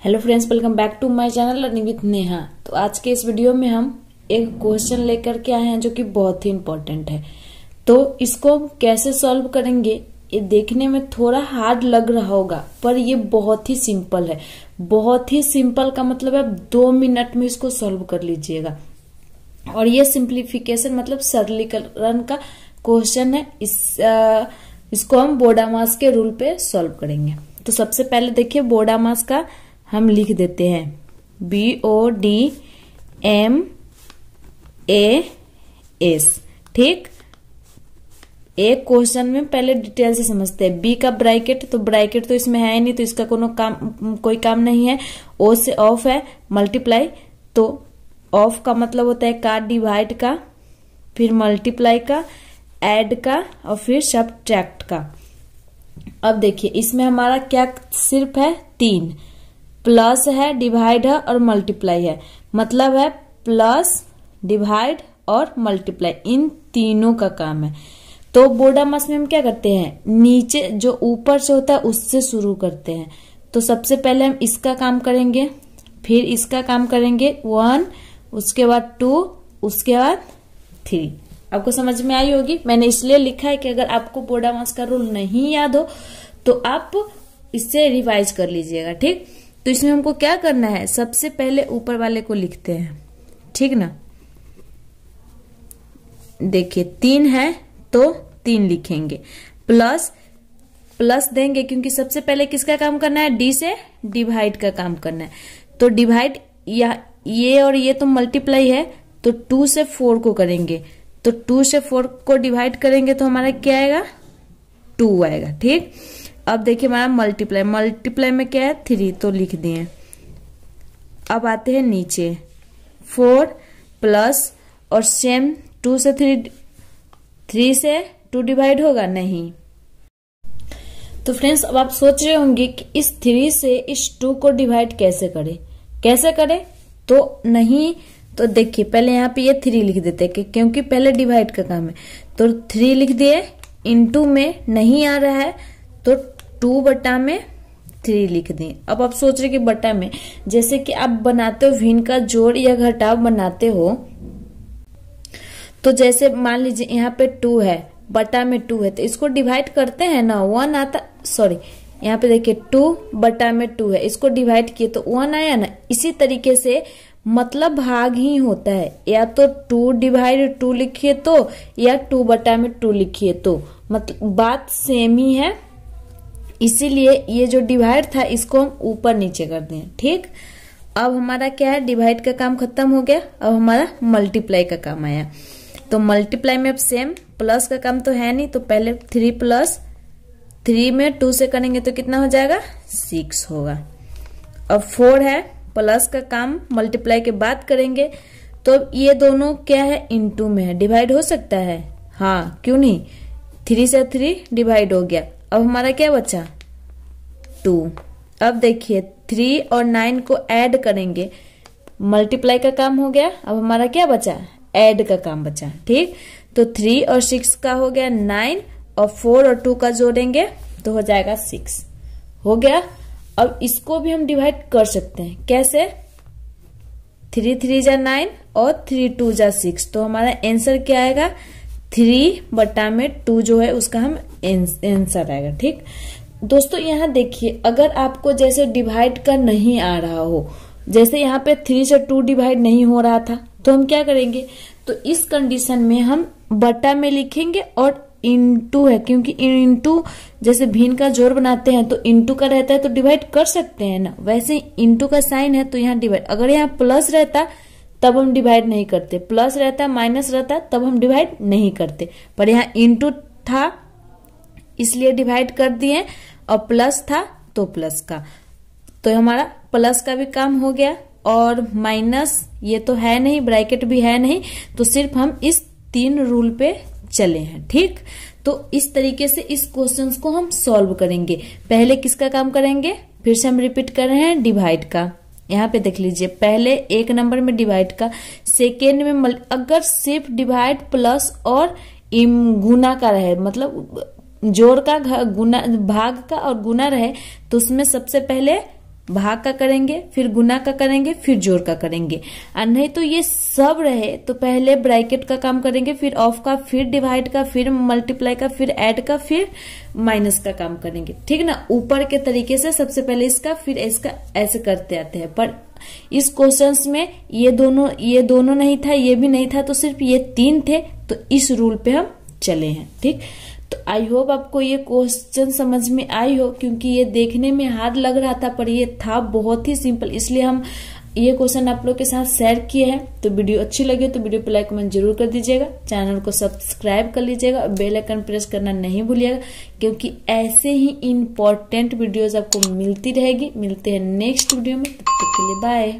Hello friends welcome back to my channel learning with Neha तो आज के इस वीडियो में हम एक क्वेश्चन लेकर के आए हैं जो कि बहुत ही इम्पोर्टेंट है। तो इसको हम कैसे सॉल्व करेंगे ये देखने में थोड़ा हार्ड लग रहा होगा पर ये बहुत ही सिंपल है। बहुत ही सिंपल का मतलब है दो मिनट में इसको सॉल्व कर लीजिएगा। और ये सिंप्लीफिकेशन मतलब सरलीकरण का क्वेश्चन है। इस आ, इसको हम बोडामास के रूल पे सॉल्व करेंगे। तो सबसे पहले देखिए बोडामास का हम लिख देते हैं। B O D M A S ठीक? एक क्वेश्चन में पहले डिटेल से समझते हैं। बी का ब्रैकेट तो ब्रैकेट तो इसमें है नहीं तो इसका कोनो काम, कोई काम नहीं है। ओ से ऑफ़ है मल्टीप्लाई तो ऑफ़ का मतलब होता है का डिवाइड का, फिर मल्टीप्लाई का एड का, और फिर सब ट्रैक्ट का। अब देखिए, इसमें हमारा क्या सिर्फ़ है? तीन। प्लस है, डिवाइड है और मल्टीप्लाई है। मतलब है प्लस, डिवाइड और मल्टीप्लाई। इन तीनों का काम है। तो बोर्डामस में हम क्या करते हैं? नीचे जो ऊपर से होता है, उससे शुरू करते हैं। तो सबसे पहले हम इसका काम करेंगे, फिर इसका काम करेंगे वन, उसके बाद टू, उसके बाद थ्री। आपको समझ में आई होगी? मैंने इसलिए लिखा है कि अगर आपको बोर्डामास का रूल नहीं याद हो तो आप इससे रिवाइज कर लीजिएगा, ठीक? तो इसमें हमको क्या करना है? सबसे पहले ऊपर वाले को लिखते हैं। ठीक ना? देखिए, तीन है तो तीन लिखेंगे। प्लस प्लस देंगे क्योंकि सबसे पहले किसका काम करना है? डी से डिवाइड का काम करना है। तो डिवाइड या ये और ये तो मल्टीप्लाई है तो टू से फोर को करेंगे। तो टू से फोर को डिवाइड करेंगे तो हमारा क्या आएगा? टू आएगा। ठीक? अब देखिए हमारा मल्टीप्लाई मल्टीप्लाई में क्या है? थ्री तो लिख दिए। अब आते हैं नीचे। फोर प्लस और सेम टू से थ्री थ्री से टू डिवाइड होगा? नहीं। तो फ्रेंड्स अब आप सोच रहे होंगे कि इस थ्री से इस टू को डिवाइड कैसे करें? कैसे करें? तो नहीं तो देखिए, पहले यहाँ पे ये थ्री लिख देते कि क्योंकि पहले डिवाइड का काम है। तो थ्री लिख दिए इनटू में नहीं आ रहा है तो टू बटा में थ्री लिख दें। अब आप सोच रहे कि बटा में, जैसे कि आप बनाते हो भिन्न का जोड़ या घटाव बनाते हो तो जैसे मान लीजिए यहाँ पे टू है, बटा में टू है तो इसको डिवाइड करते हैं ना वन आता सॉरी यहाँ पे देखिए टू बटा में टू है, इसको डिवाइड किए तो वन आया ना, इसी तरीके से मतलब भाग ही होता है। या तो टू डिवाइड टू लिखिए तो या टू बटा में टू लिखिए तो मतलब बात सेम ही है। इसीलिए ये जो डिवाइड था, इसको हम ऊपर नीचे कर दें। ठीक? अब हमारा क्या है? डिवाइड का काम खत्म हो गया। अब हमारा मल्टीप्लाई का काम आया। तो मल्टीप्लाई में अब सेम प्लस का काम तो है नहीं तो पहले थ्री प्लस थ्री में टू से करेंगे तो कितना हो जाएगा? सिक्स होगा। अब फोर है प्लस का काम मल्टीप्लाई के बाद करेंगे। तो ये दोनों क्या है? इनटू में है। डिवाइड हो सकता है। हाँ क्यों नहीं? थ्री से थ्री डिवाइड हो गया। अब हमारा क्या बचा? टू अब देखिए थ्री और नाइन को ऐड करेंगे। मल्टीप्लाई का काम हो गया। अब हमारा क्या बचा? ऐड का काम बचा, ठीक? तो थ्री और सिक्स का हो गया नाइन और फोर और टू का जोड़ेंगे तो हो जाएगा सिक्स हो गया? अब इसको भी हम डिवाइड कर सकते हैं। कैसे? थ्री थ्री जा नाइन और थ्री टू जा सिक्स तो हमारा आंसर क्या आएगा? थ्री बटा में टू जो है उसका हम आंसर आएगा ठीक? दोस्तों, यहाँ देखिए, अगर आपको जैसे डिवाइड का नहीं आ रहा हो, जैसे यहाँ पे थ्री से टू डिवाइड नहीं हो रहा था तो हम क्या करेंगे? तो इस कंडीशन में हम बटा में लिखेंगे और इंटू है, क्योंकि इंटू जैसे भिन का ज़ोर बनाते हैं तो इंटू का रहता है तो डिवाइड कर सकते हैं ना। वैसे इंटू का साइन है तो यहाँ डिवाइड अगर यहाँ प्लस रहता तब हम डिवाइड नहीं करते। प्लस रहता माइनस रहता, तब हम डिवाइड नहीं करते। पर यहाँ इंटू था, इसलिए डिवाइड कर दिए, और प्लस था तो प्लस का। तो हमारा प्लस का भी काम हो गया, और माइनस ये तो है नहीं ब्रैकेट भी है नहीं तो सिर्फ़ हम इस तीन रूल पे चले हैं, ठीक? तो इस तरीके से इस क्वेश्चन को हम सॉल्व करेंगे। पहले किसका काम करेंगे? फिर से हम रिपीट कर रहे हैं डिवाइड का। यहाँ पे देख लीजिए पहले एक नंबर में डिवाइड का सेकेंड में मल, अगर सिर्फ़ डिवाइड प्लस और इम गुना का रहे मतलब जोड़ का गुना भाग का और गुना रहे तो उसमें सबसे पहले भाग का करेंगे, फिर गुना का करेंगे, फिर जोड़ का करेंगे। और नहीं तो ये सब रहे तो पहले ब्रैकेट का काम करेंगे, फिर ऑफ़ का, फिर डिवाइड का, फिर मल्टीप्लाई का, फिर ऐड का, फिर माइनस का काम करेंगे। ठीक ना? ऊपर के तरीके से सबसे पहले इसका, फिर इसका, ऐसे करते आते हैं। पर इस क्वेश्चंस में ये दोनों ये दोनों नहीं था, ये भी नहीं था तो सिर्फ़ ये तीन थे तो इस रूल पे हम चले हैं। ठीक? तो आई होप आपको ये क्वेश्चन समझ में आई हो, क्योंकि ये देखने में हार्ड लग रहा था, पर ये था बहुत ही सिंपल इसलिए हम ये क्वेश्चन आप लोग के साथ शेयर किए हैं. तो वीडियो अच्छी लगी तो वीडियो पे लाइक कमेंट ज़रूर कर दीजिएगा. चैनल को सब्सक्राइब कर लीजिएगा और बेल आइकन प्रेस करना नहीं भूलिएगा, क्योंकि ऐसे ही इंपॉर्टेंट वीडियोस आपको मिलती रहेगी. मिलते हैं नेक्स्ट वीडियो में. तब तक के लिए बाय